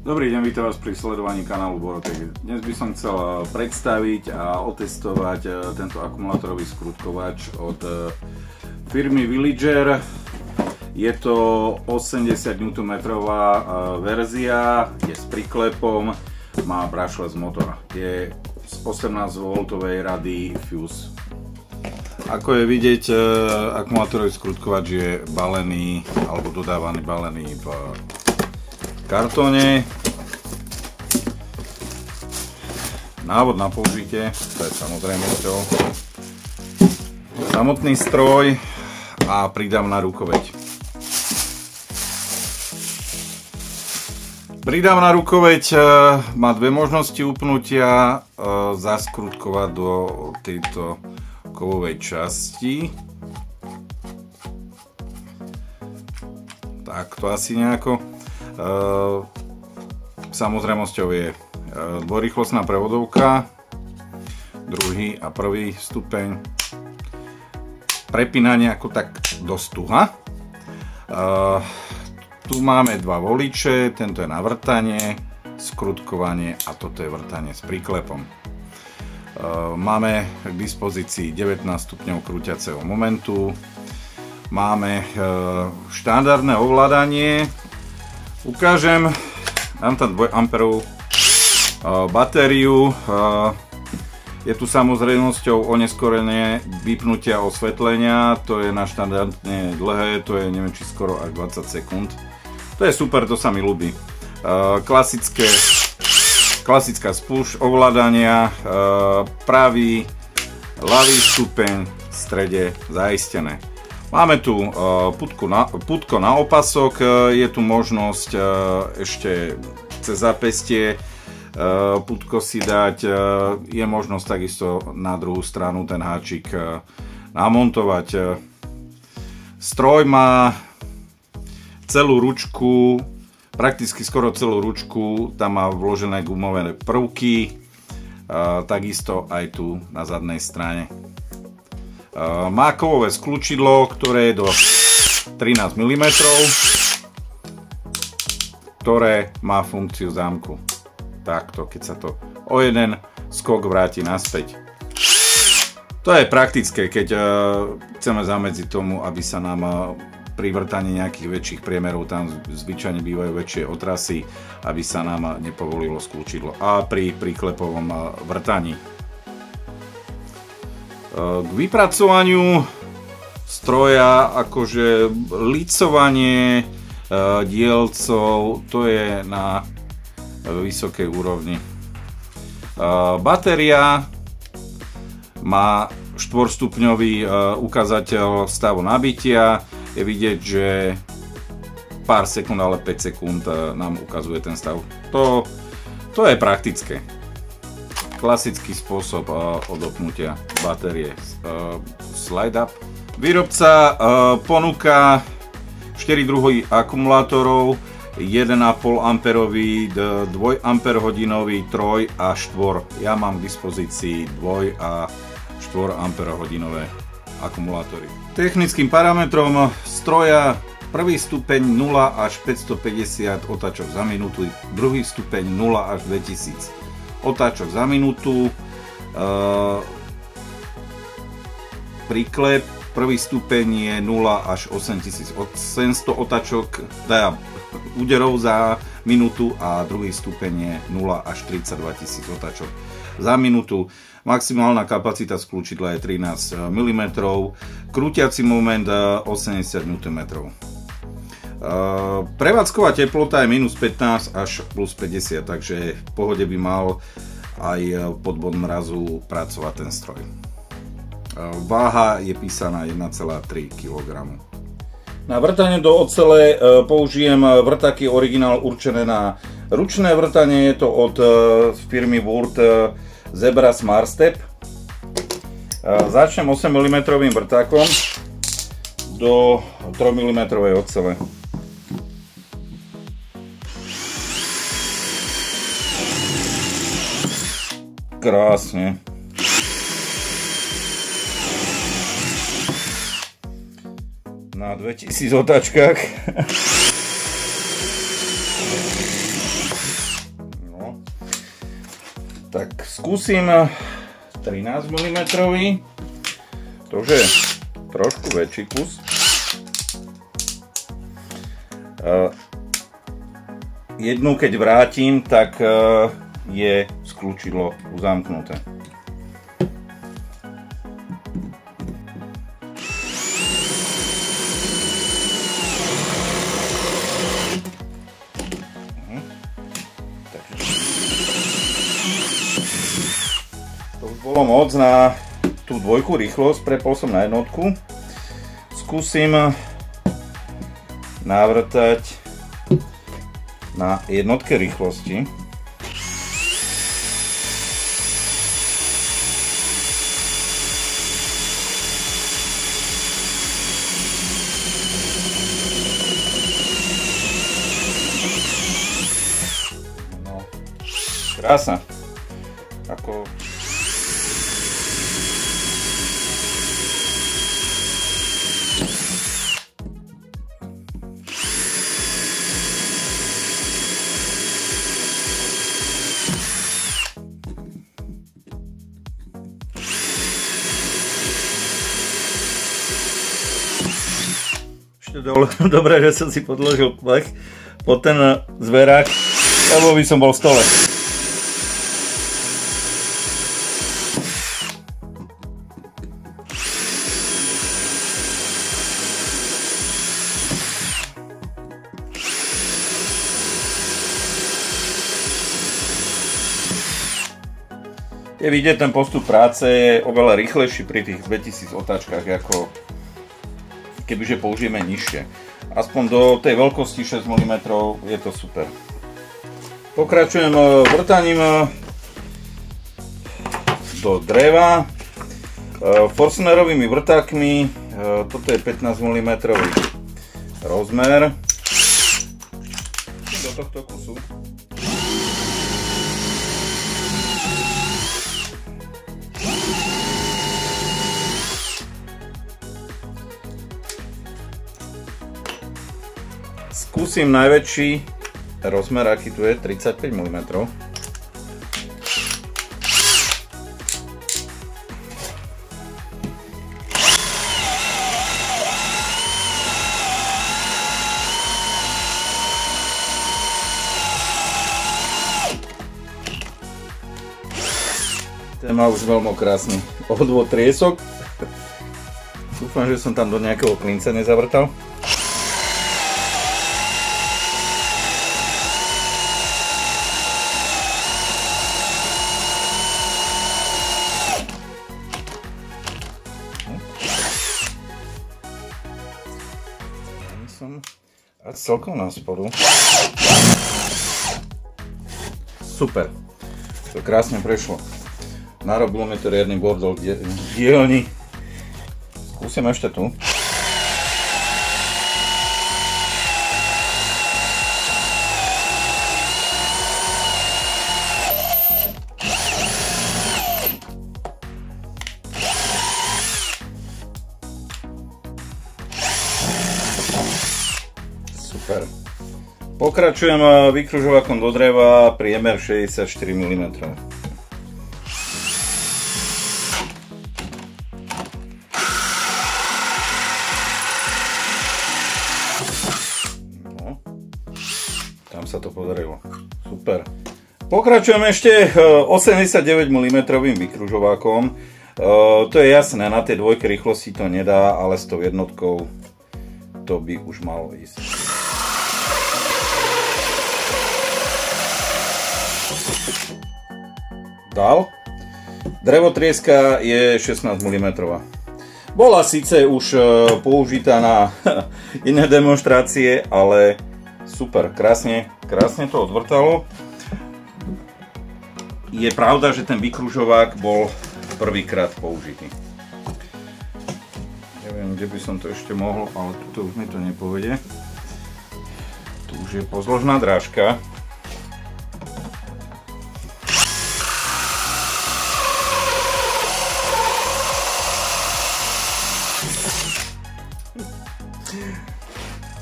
Dobrý deň, vítam vás pri sledovaní kanálu Borotech. Dnes by som chcel eh, predstaviť a otestovať eh, tento akumulátorový skrutkovač od eh, firmy Villager. Je to 80 Nm verzia, je s priklepom, má brushless motor. Je z 18 V rady Fuse. Ako je vidieť, akumulátorový skrutkovač je balený alebo dodávaný balený v kartóne. Návod na použitie, to je samozrejme to. Samotný stroj a pridám na rukoveď. Pridám na rukoveď e, má dve možnosti upnutia, e, zaskrutkovať do tejto kovovej časti. Tak to asi nejako. Ehm, samozrejmosťou je ehm, dvorýchlostná prevodovka, druhý a prvý stupeň, prepínanie ako tak do stuha. Ehm, tu máme dva voliče, tento je na vrtanie, skrutkovanie a toto je vrtanie s príklepom. Máme k dispozícii 19 stupňov krúťaceho momentu, máme štandardné ovládanie ukážem. Mám tam 2 amperovú batériu. Je tu samozrejmosťou oneskorenie vypnutia osvetlenia, to je na štandardne dlhé, to je neviem či skoro až 20 sekúnd. To je super, to sa mi ľúbi. Klasické, klasická spúšť ovládania, pravý, ľavý stupeň, v strede zaistené. Máme tu e, putko na, putko na opasok, e, je tu možnosť e, ešte cez zapestie putko si dať, je možnosť takisto na druhú stranu ten háčik namontovať. Stroj má celú ručku, prakticky skoro celú ručku, tam má vložené gumové prvky, takisto aj tu na zadnej strane. Má kovové skľúčidlo, ktoré je do 13 mm, ktoré má funkciu zámku. Takto, keď sa to o jeden skok vráti naspäť. To je praktické, keď uh, chceme zamedziť tomu, aby sa nám uh, pri vrtaní nejakých väčších priemerov, tam zvyčajne bývajú väčšie otrasy, aby sa nám nepovolilo skľúčidlo. A pri príklepovom vrtaní k vypracovaniu stroja, akože licovanie e, dielcov, to je na vysokej úrovni. E, batéria má 4-stupňový e, ukazateľ stavu nabitia. Je vidieť, že pár sekúnd, ale 5 sekúnd nám ukazuje ten stav. To, to je praktické klasický spôsob uh, odopnutia batérie uh, slide up. Výrobca uh, ponúka 4 druhy akumulátorov, 1,5 amperový, 2 amper hodinový, 3 a 4. Ja mám k dispozícii 2 a 4 amper hodinové akumulátory. Technickým parametrom stroja prvý stupeň 0 až 550 otáčok za minútu, druhý stupeň 0 až 2000 otáčok za minútu, uh, príklep, prvý stupeň je 0 až 8800 otáčok, teda úderov za minútu a druhý stupeň je 0 až 32 tisíc otáčok za minútu. Maximálna kapacita skľúčidla je 13 mm, krútiaci moment 80 Nm. Uh, prevádzková teplota je minus 15 až plus 50, takže v pohode by mal aj pod bod mrazu pracovať ten stroj. Uh, váha je písaná 1,3 kg. Na vrtanie do ocele použijem vrtaky originál určené na ručné vrtanie, je to od firmy Wurt Zebra Smart Step. Začnem 8 mm vrtakom do 3 mm ocele. krásne. Na 2000 otáčkach. No. Tak skúsim 13 mm. To už je trošku väčší kus. Eh, jednu keď vrátim, tak eh, je skľúčidlo uzamknuté. bolo moc na tú dvojku rýchlosť, prepol som na jednotku. Skúsim navrtať na jednotke rýchlosti. Krása. Ako Dobre, že som si podložil plech pod ten zverák, lebo by som bol v stole. Je vidieť, ten postup práce je oveľa rýchlejší pri tých 2000 otáčkach ako kebyže použijeme nižšie. Aspoň do tej veľkosti 6 mm je to super. Pokračujem e, vrtaním e, do dreva e, Forstnerovými vrtákmi. Toto je 15 mm rozmer. Do tohto kusu Skúsim najväčší rozmer, aký tu je, 35 mm. Ten má už veľmi krásny odvod triesok. Dúfam, že som tam do nejakého klinca nezavrtal. Celkom na spodu. Super. To krásne prešlo. Narobilo mi to riadny bordel dielni. Skúsim ešte tu. Pokračujem eh, vykružovakom do dreva, priemer 64 mm. No. Tam sa to podarilo. Super. Pokračujem ešte 89 eh, mm vykružovákom. Eh, to je jasné, na tej dvojke rýchlosti to nedá, ale s tou jednotkou to by už malo ísť. Dal. Drevotrieska je 16 mm. Bola síce už e, použitá na iné demonstrácie, ale super, krásne, krásne to odvrtalo. Je pravda, že ten vykružovák bol prvýkrát použitý. Neviem, kde by som to ešte mohol, ale tuto už mi to nepovede. Tu už je pozložná drážka.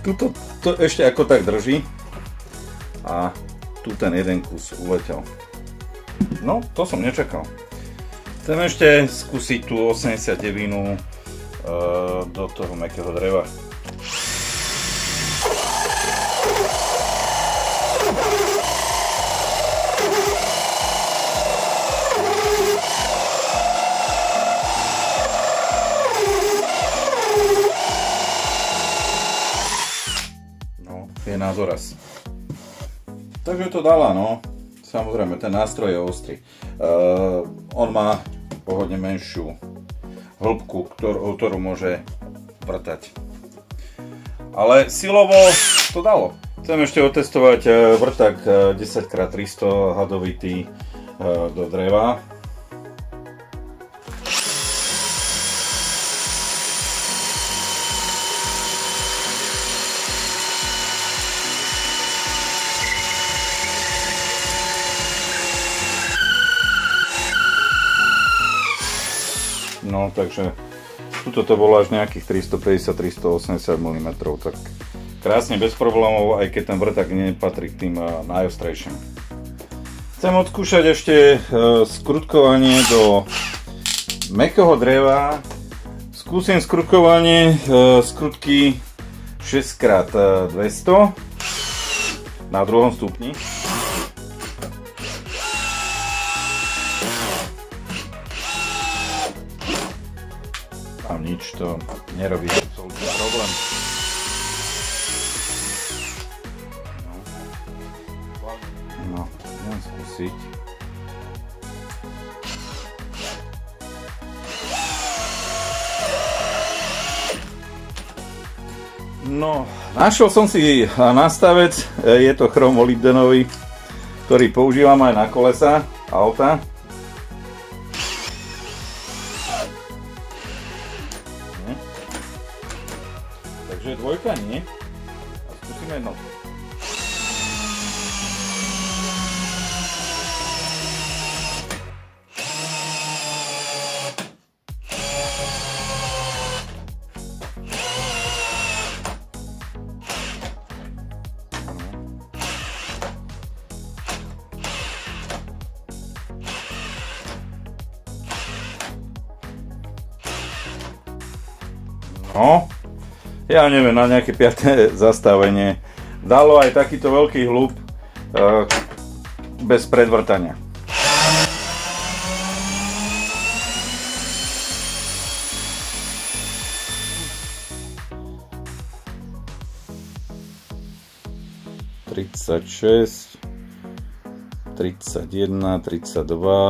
Tuto to ešte ako tak drží a tu ten jeden kus uletel. No, to som nečakal. Chcem ešte skúsiť tú 89 uh, do toho mekého dreva. Názoraz. Takže to dala, no. Samozrejme, ten nástroj je ostrý. Uh, on má pohodne menšiu hĺbku, ktorú, ktorú môže vrtať. Ale silovo to dalo. Chcem ešte otestovať eh, vrtak 10x300 eh, hadovitý do dreva. No, takže tuto to bolo až nejakých 350-380 mm, tak krásne bez problémov, aj keď ten vrtak nepatrí k tým eh, najostrejším. Chcem odskúšať ešte eh, skrutkovanie do mekého dreva. Skúsim skrutkovanie eh, skrutky 6x200 na druhom stupni. Nič, to nerobí absolútne problém. No, idem skúsiť. No, našiel som si nastavec, je to chromolibdenový, ktorý používam aj na kolesa auta. Takže dvojka nie. A skúsime jednotku. Ja neviem, na nejaké piaté zastavenie. Dalo aj takýto veľký hlúb uh, bez predvrtania. Tridsaťšesť, tridsaťjedna, tridsaťdva,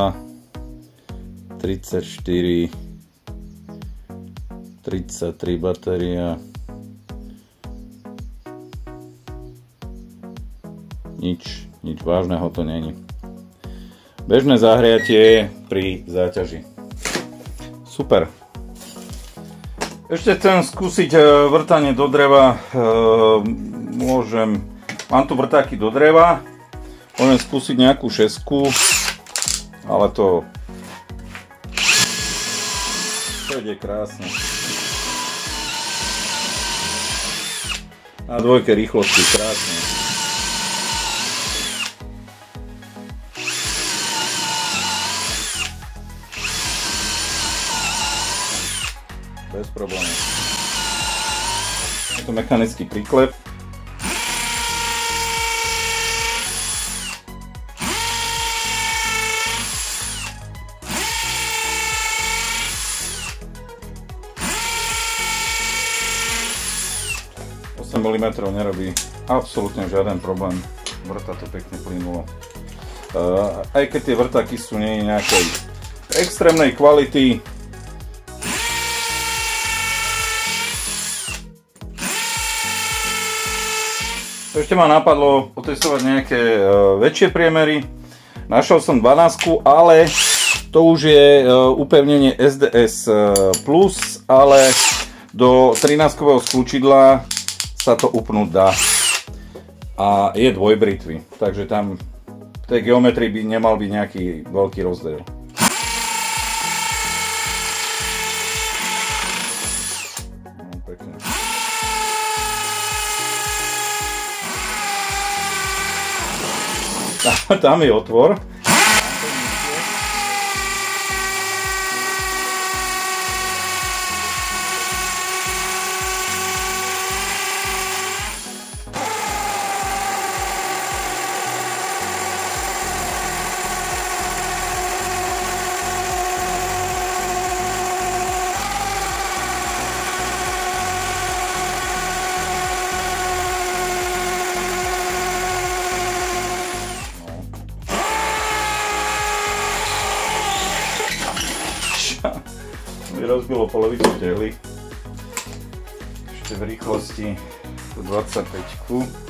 tridsaťštyri, 33 batéria nič, nič vážneho to není. Bežné zahriatie pri záťaži. Super. Ešte chcem skúsiť e, vrtanie do dreva. E, môžem, mám tu vrtáky do dreva. Môžem skúsiť nejakú šesku, ale to ide krásne. Na dvojke rýchlosti krásne. Mechanický príklep. mm nerobí absolútne žiaden problém. Vrta to pekne plynulo. Uh, aj keď tie vrtaky sú nie nejakej extrémnej kvality, Ešte ma napadlo otestovať nejaké uh, väčšie priemery. Našiel som 12, ale to už je uh, upevnenie SDS uh, Plus, ale do 13-kového sklučidla sa to upnúť dá. A je dvojbritvy, takže tam v tej geometrii by nemal byť nejaký veľký rozdiel. Tam je otvor. Rozbilo polovicu tehly. Ešte v rýchlosti 25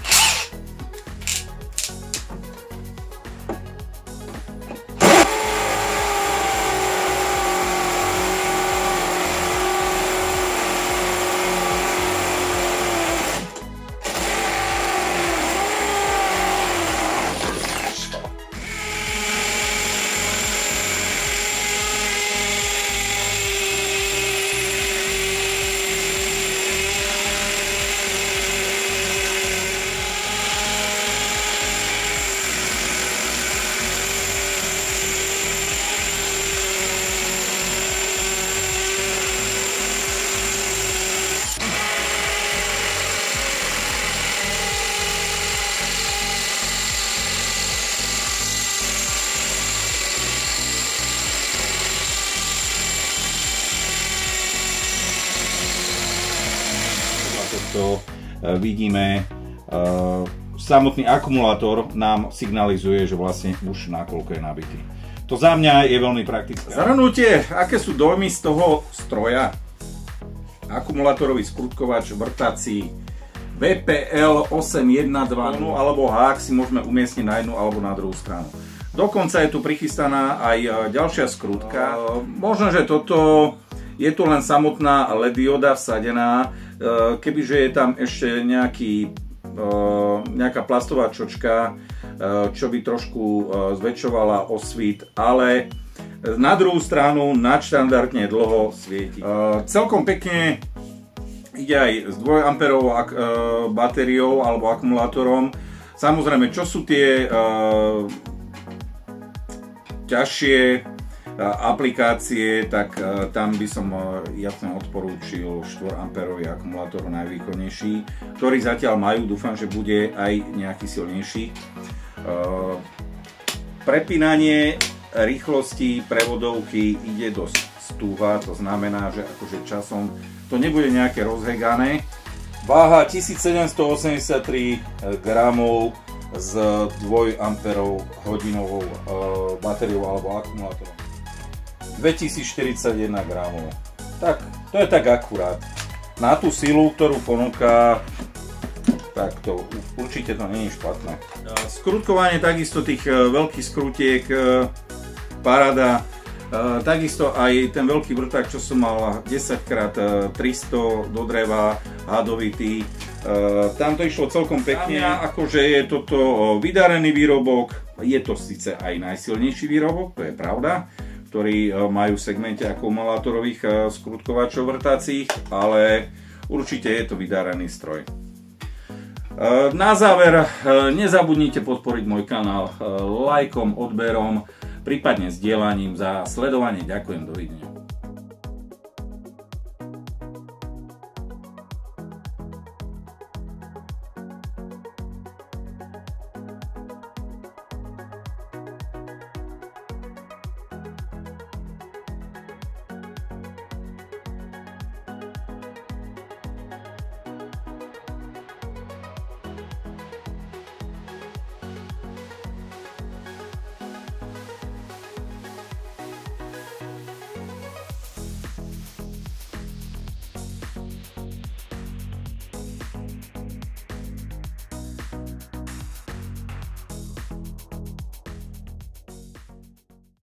vidíme, e, samotný akumulátor nám signalizuje, že vlastne už nakoľko je nabitý. To za mňa je veľmi praktické. Zhrnutie, aké sú dojmy z toho stroja? Akumulátorový skrutkovač vrtací VPL 812 alebo HAK si môžeme umiestniť na jednu alebo na druhú stranu. Dokonca je tu prichystaná aj e, ďalšia skrutka. Možno, že toto je tu len samotná LED dioda vsadená, e, kebyže je tam ešte nejaký, e, nejaká plastová čočka, e, čo by trošku zväčšovala osvit, ale na druhú stranu nadštandardne dlho svieti. Celkom pekne ide aj s 2 A batériou alebo akumulátorom. Samozrejme, čo sú tie ťažšie aplikácie, tak e, tam by som e, jasne odporúčil 4 A akumulátor najvýkonnejší, ktorý zatiaľ majú, dúfam, že bude aj nejaký silnejší. E, prepínanie rýchlosti prevodovky ide dosť stúha, to znamená, že akože časom to nebude nejaké rozhegané. Váha 1783 gramov s 2 A hodinovou batériou alebo akumulátorom. 2041 gramov. Tak, to je tak akurát. Na tú silu, ktorú ponúka, tak to určite to nie je špatné. Skrutkovanie takisto tých e, veľkých skrutiek, e, parada, e, takisto aj ten veľký vrták, čo som mal 10x300 do dreva, hadovitý, tam to išlo celkom pekne, akože je toto vydarený výrobok, je to síce aj najsilnejší výrobok, to je pravda, ktorí e, majú v segmente akumulátorových e, skrutkovačov vrtacích, ale určite je to vydáraný stroj. E, na záver, nezabudnite podporiť môj kanál lajkom, odberom, prípadne sdielaním za sledovanie. Ďakujem, dovidenia.